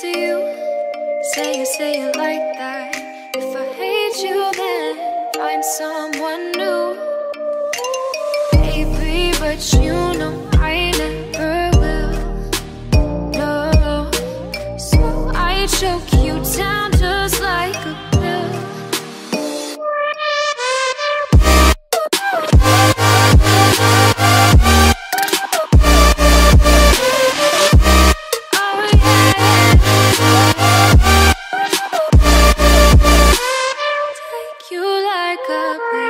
to you. Say it, say it like that. If I hate you, then find someone new. Baby, but you know I never will. No, so I choke you down like